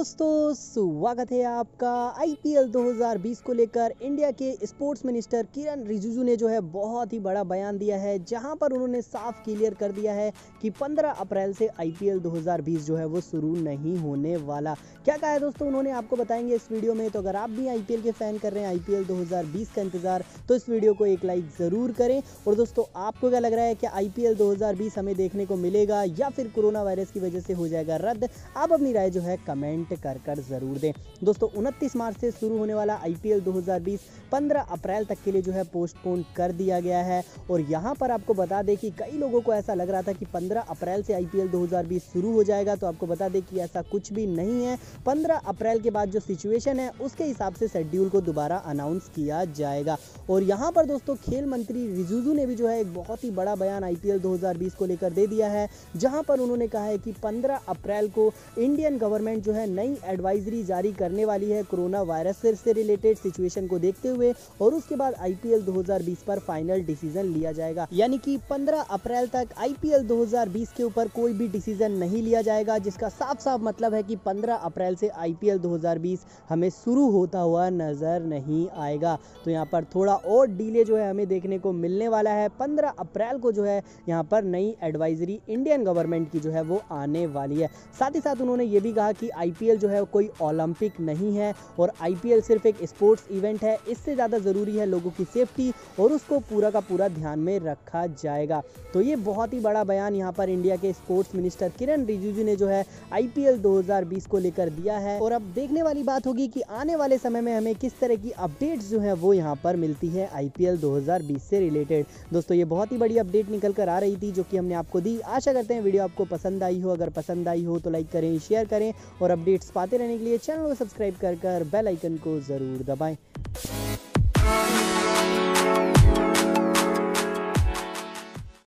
दोस्तों, स्वागत है आपका आईपीएल 2020 को लेकर इंडिया के स्पोर्ट्स मिनिस्टर किरण रिजिजू ने जो है बहुत ही बड़ा बयान दिया है, जहाँ पर उन्होंने साफ़ क्लियर कर दिया है कि 15 अप्रैल से आईपीएल 2020 जो है वो शुरू नहीं होने वाला। क्या कहा है दोस्तों? उन्होंने आपको बताएँगे इस वीडियो में तो अगर आप भी आईपीएल के फ़ैन कर रहे हैं आईपीएल 2020 का इंतज़ार तो इस वीडियो को एक लाइक ज़रूर करें। और दोस्तों, आपको क्या लग रहा है कि आईपीएल 2020 हमें देखने को मिलेगा या फिर कोरोना वायरस की वजह से हो जाएगा रद्द? आप अपनी राय जो है कमेंट कर कर ज़रूर दें। दोस्तों, उनतीस मार्च से शुरू होने वाला आईपीएल 2020 15 अप्रैल तक के लिए जो है पोस्टपोन कर दिया गया है। और यहाँ पर आपको बता दें कि कई लोगों को ऐसा लग रहा था कि 15 अप्रैल से आईपीएल 2020 शुरू हो जाएगा तो आपको बता दें कि ऐसा कुछ भी नहीं है। 15 अप्रैल के बाद जो सिचुएशन है, उसके हिसाब से शेड्यूल को दोबारा अनाउंस किया जाएगा। और यहाँ पर दोस्तों, खेल मंत्री रिजुजू ने भी जो है एक बहुत ही बड़ा बयान आईपीएल 2020 को लेकर दे दिया है, जहाँ पर उन्होंने कहा है कि 15 अप्रैल को इंडियन गवर्नमेंट जो है नई एडवाइजरी जारी करने वाली है कोरोना वायरस से रिलेटेड सिचुएशन को देखते हुए और उसके बाद आईपीएल 2020 पर फाइनल डिसीज़न लिया जाएगा। यानी कि 15 अप्रैल तक आईपीएल 2020 के ऊपर कोई भी डिसीज़न नहीं लिया जाएगा, जिसका साफ़ साफ़ मतलब है कि 15 अप्रैल से आईपीएल 2020 हमें शुरू होता हुआ नज़र नहीं आएगा। तो यहाँ पर थोड़ा और डीले जो है हमें देखने को मिलने वाला है। 15 अप्रैल को जो है यहाँ पर नई एडवाइजरी इंडियन गवर्नमेंट की जो है वो आने वाली है। साथ ही साथ उन्होंने ये भी कहा कि आईपीएल जो है कोई ओलंपिक नहीं है और आईपीएल सिर्फ़ एक स्पोर्ट्स इवेंट है, इससे ज़्यादा ज़रूरी है लोगों की सेफ्टी और उसको पूरा का पूरा ध्यान में रखा जाएगा। तो ये बहुत ही बड़ा बयान यहाँ पर इंडिया के स्पोर्ट्स मिनिस्टर किरण रिजिजू ने जो है आईपीएल 2020 को लेकर दिया है। और अब देखने वाली बात होगी कि आने वाले समय में हमें किस तरह की अपडेट्स जो है वो यहाँ पर मिलती है आईपीएल 2020 से रिलेटेड। दोस्तों, ये बहुत ही बड़ी अपडेट निकल कर आ रही थी जो कि हमने आपको दी। आशा करते हैं वीडियो आपको पसंद आई हो। अगर पसंद आई हो तो लाइक करें, शेयर करें और अपडेट्स पाते रहने के लिए चैनल को सब्सक्राइब कर कर बेल आइकन को ज़रूर दबाएँ।